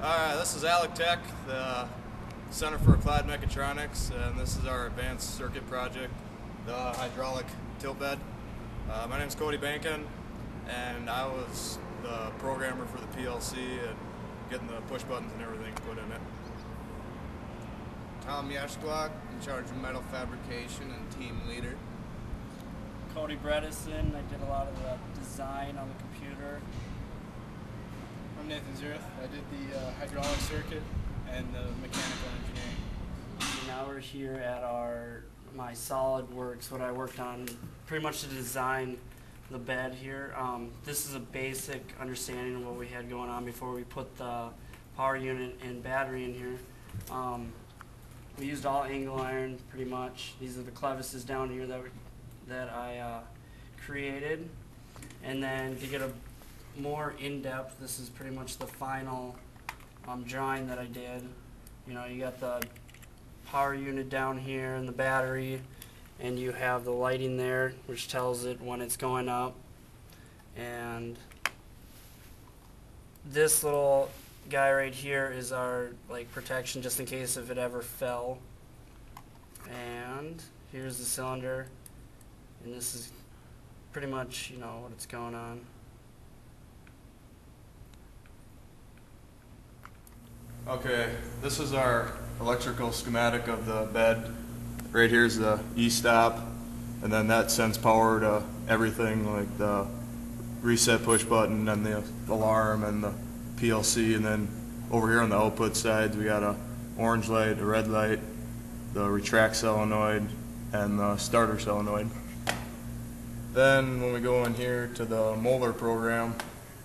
Uh, this is Alex Tech, the Center for Applied Mechatronics, and this is our advanced circuit project, the hydraulic tilt bed. Uh, my name is Cody Bankin, and I was the programmer for the PLC and getting the push buttons and everything put in it. Tom Yeshglok, in charge of metal fabrication and team leader. Cody Bredesen. I did a lot of the design on the computer. I'm Nathan Zeroth. I did the uh, hydraulic circuit and the mechanical engineering. Now we're here at our my SolidWorks, what I worked on, pretty much to design the bed here. Um, this is a basic understanding of what we had going on before we put the power unit and battery in here. Um, we used all angle iron pretty much. These are the clevises down here that we, that I uh, created. And then to get a more in-depth, this is pretty much the final um, drawing that I did. You know, you got the power unit down here and the battery, and you have the lighting there, which tells it when it's going up. And this little guy right here is our like protection just in case if it ever fell. And here's the cylinder, and this is pretty much you know what's going on. Okay, this is our electrical schematic of the bed. Right here is the E-stop, and then that sends power to everything like the reset push button and the alarm and the PLC, and then over here on the output side we got a orange light, a red light, the retract solenoid, and the starter solenoid. Then when we go in here to the Moeller program,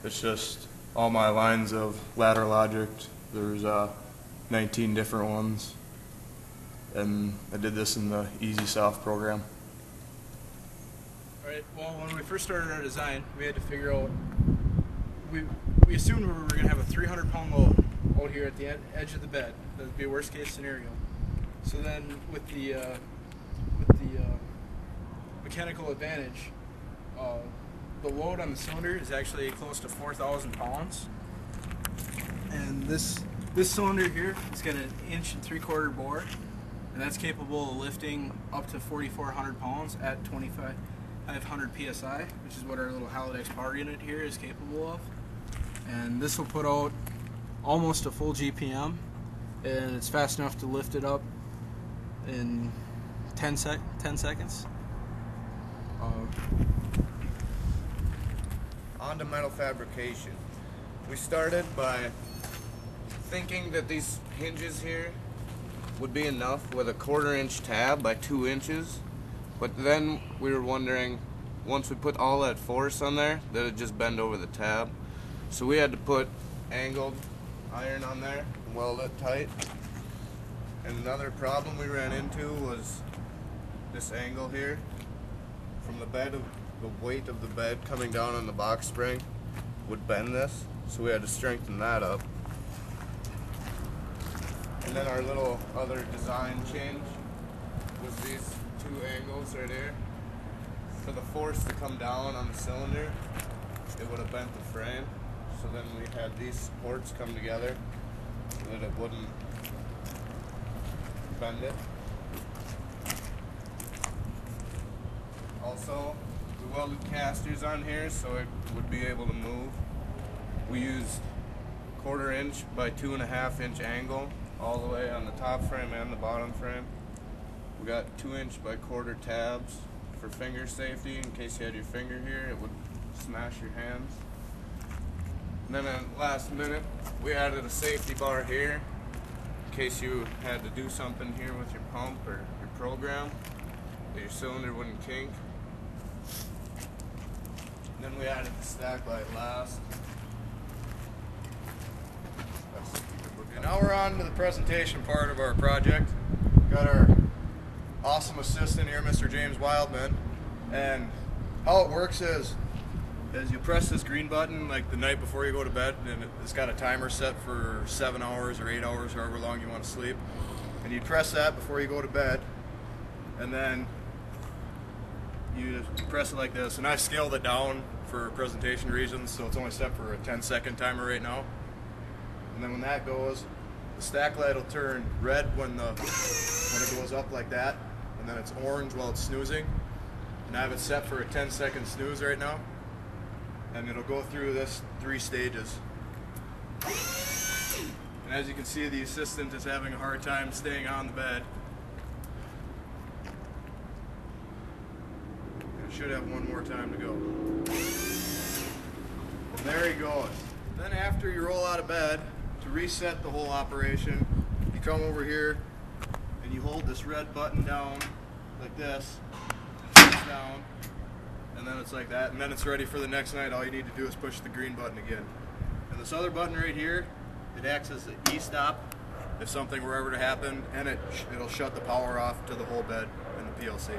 it's just all my lines of ladder logic. There's uh, 19 different ones, and I did this in the EasySoft program. All right. Well, when we first started our design, we had to figure out. We we assumed we were going to have a 300 pound load out here at the ed- edge of the bed. That would be a worst case scenario. So then, with the uh, with the uh, mechanical advantage, uh, the load on the cylinder is actually close to 4,000 pounds. And this this cylinder here has got an inch and three quarter bore, and that's capable of lifting up to 4,400 pounds at 2,500 psi, which is what our little Haldex power unit here is capable of. And this will put out almost a full GPM, and it's fast enough to lift it up in 10, sec- 10 seconds. Uh, On to metal fabrication. We started by thinking that these hinges here would be enough with a quarter inch tab by two inches. But then we were wondering, once we put all that force on there, that it'd just bend over the tab. So we had to put angled iron on there and weld it tight. And another problem we ran into was this angle here from the bed of the weight of the bed coming down on the box spring would bend this, so we had to strengthen that up. And then our little other design change was these two angles right here. For the force to come down on the cylinder, it would have bent the frame. So then we had these supports come together so that it wouldn't bend it. Also, we welded casters on here so it would be able to move. We used quarter inch by two and a half inch angle all the way on the top frame and the bottom frame. We got two inch by quarter tabs for finger safety in case you had your finger here, it would smash your hands. And then at last minute, we added a safety bar here in case you had to do something here with your pump or your program that your cylinder wouldn't kink. And then we added the stack light last. And now we're on to the presentation part of our project. Got our awesome assistant here, Mr. James Wildman. And how it works is, is you press this green button like the night before you go to bed, and it's got a timer set for seven hours or eight hours, however long you want to sleep. And you press that before you go to bed, and then you press it like this. And I scaled it down for presentation reasons, so it's only set for a 10 second timer right now. And then when that goes, the stack light will turn red when the when it goes up like that, and then it's orange while it's snoozing. And I have it set for a 10 second snooze right now, and it'll go through this three stages. And as you can see, the assistant is having a hard time staying on the bed. It should have one more time to go. And there he goes. Then after you roll out of bed, to reset the whole operation, you come over here and you hold this red button down like this, down, and then it's like that, and then it's ready for the next night. All you need to do is push the green button again. And this other button right here, it acts as the e-stop if something were ever to happen, and it it'll shut the power off to the whole bed and the PLC.